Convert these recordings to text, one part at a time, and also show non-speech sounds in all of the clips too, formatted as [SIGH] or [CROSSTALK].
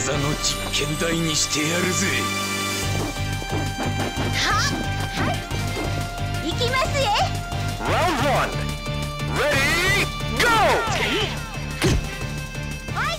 技の実験台にしてやるぜ。ははい？行きますえ1 [LAUGHS] はい。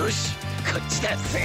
よしこっちだせ